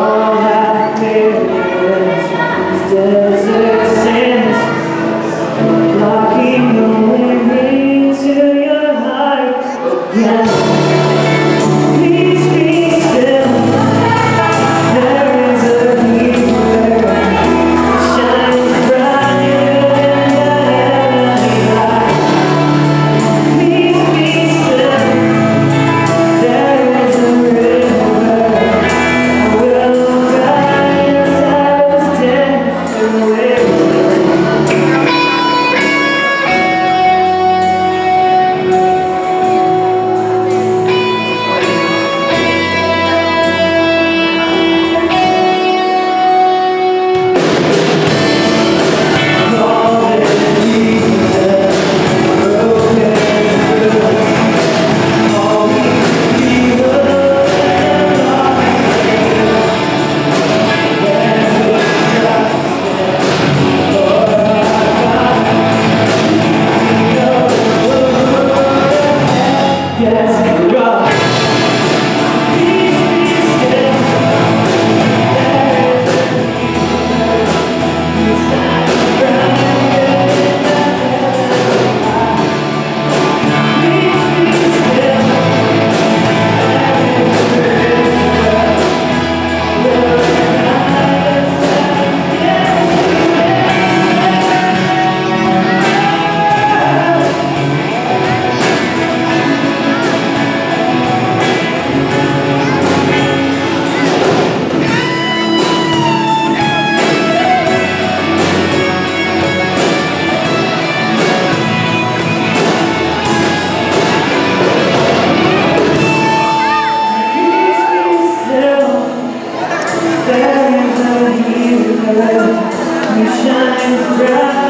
all sands Blocking the You shine bright.